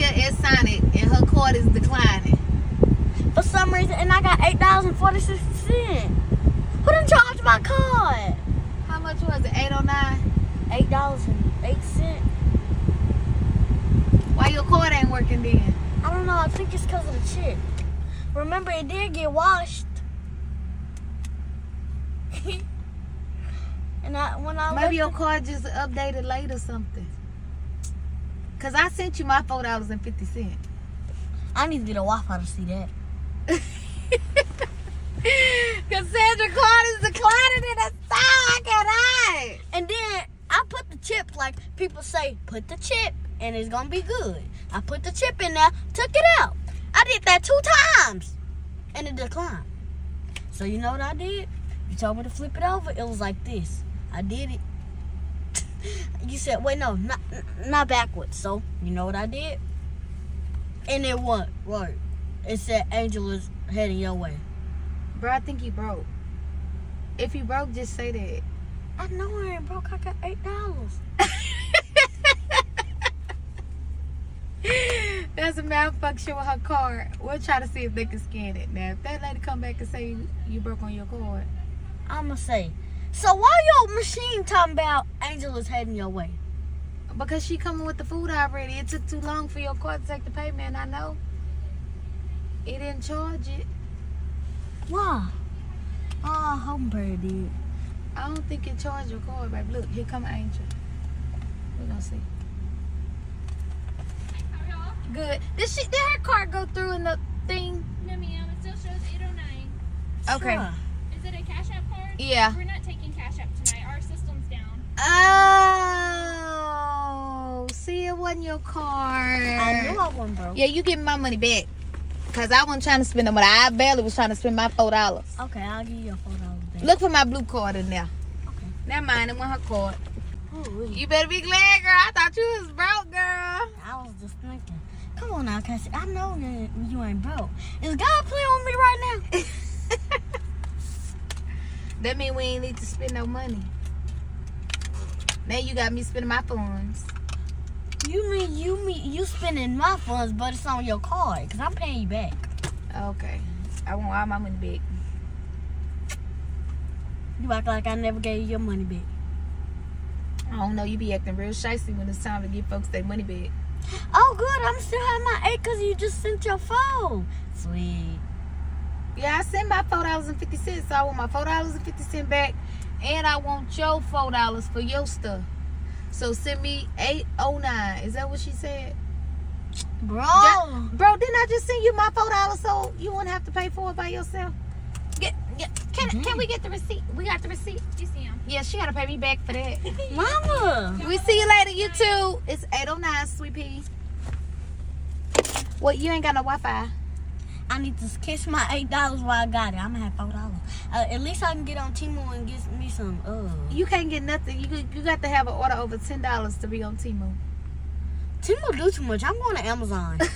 here at Sonic and her card is declining. For some reason, and I got eight dollars and forty six cents. Who done charged my card? How much was it? 809? Eight dollars and eight cents. Why your card ain't working then? I don't know. I think it's because of the chip. Remember, it did get washed. and I when I Maybe your card just updated late or something. Cause I sent you my four dollars and fifty cents. it, I need to get a Wi-Fi to see that. Cassandra card is declining in a and I. And then I put the chip like people say, put the chip and it's gonna be good. I put the chip in there, took it out. I did that two times and it declined. So you know what I did? You told me to flip it over. It was like this. I did it. You said, wait, no, not not backwards. So you know what I did? And it what? Right. It said Angela's heading your way. Bro, I think you broke. If you broke, just say that. I know I ain't broke. I got eight dollars. There's a malfunction with her card. We'll try to see if they can scan it. Now, if that lady come back and say you broke on your card, I'ma say. So why your machine talking about Angela's heading your way? because she coming with the food already, it took too long for your card to take the payment. I know. It didn't charge it. Why? Oh, Humphrey did. I don't think it charged your card, babe. Look, here come Angel. We're gonna see. How are y'all? Good. Did she? Did her card go through in the thing? No, ma'am. It still shows 809. Okay. Sure. Is it a Cash App card? Yeah. We're not taking Cash App tonight. Our system's down. Oh, see, it wasn't your card. I knew I wasn't broke. Yeah, you give me my money back. Cause I wasn't trying to spend the money. I barely was trying to spend my four dollars. Okay, I'll give you your four dollars back. Look for my blue card in there. Okay. Never mind, it wasn't her card. Ooh, You better be glad, girl. I thought you was broke, girl. I was just thinking. Come on now, Cassie. I know you, you ain't broke. Is God playing with me right now? That mean we ain't need to spend no money. Now you got me spending my funds. You mean you mean you spending my funds, but it's on your card, cause I'm paying you back. Okay. I want all my money back. You act like I never gave you your money back. I don't know, you be acting real shicey when it's time to give folks their money back. Oh, good. I'm still having my eight cause you just sent your phone. Sweet. Yeah, I sent my four dollars and fifty cents, so I want my four dollars and fifty cent back, and I want your four dollars for your stuff. So send me eight oh nine. Is that what she said? Bro. Yeah. Bro, didn't I just send you my four dollars so you wouldn't have to pay for it by yourself? Get, get can mm-hmm. can we get the receipt? We got the receipt. You see him? Yeah, she gotta pay me back for that. Mama. we see you later, you two. It's eight oh nine, sweet pea. What? You ain't got no Wi-Fi. I need to catch my eight dollars while I got it. I'm gonna have four dollars. Uh, at least I can get on Temu and get me some. Uh, You can't get nothing. You you got to have an order over ten dollars to be on Temu. Timo do too much. I'm going to Amazon.